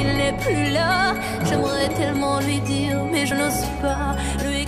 Il n'est plus là. J'aimerais tellement lui dire, mais je n'ose pas. Lui